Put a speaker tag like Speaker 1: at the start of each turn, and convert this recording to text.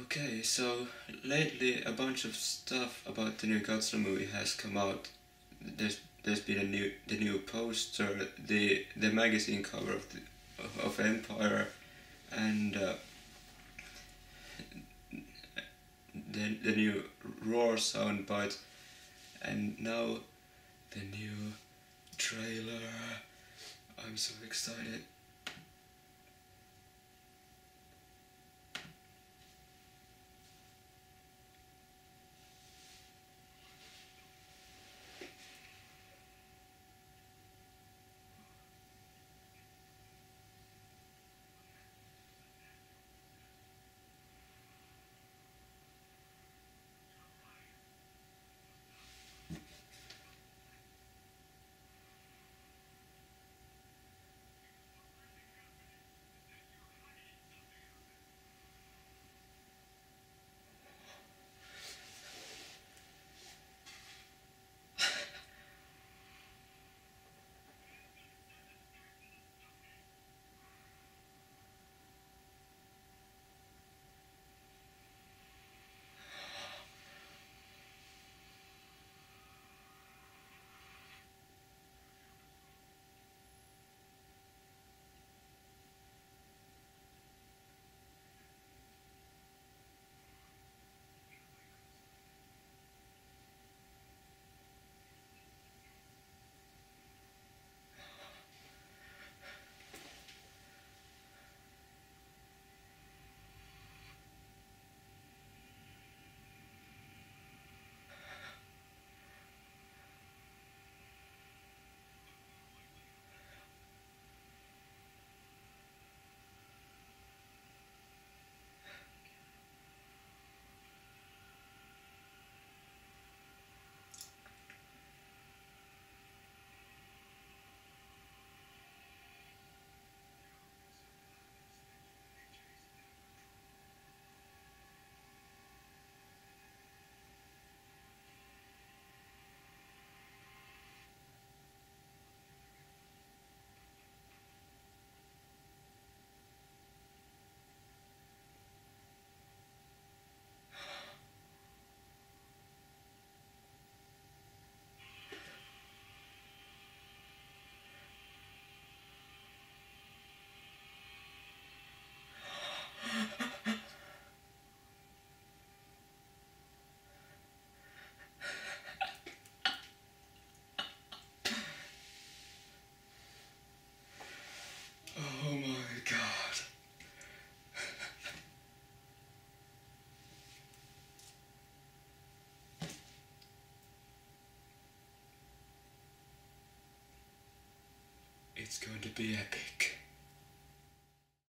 Speaker 1: Okay, so lately a bunch of stuff about the new Godzilla movie has come out. There's there's been a new the new poster, the the magazine cover of the, of Empire, and uh, the the new Roar soundbite, and now the new trailer. I'm so excited. It's going to be epic.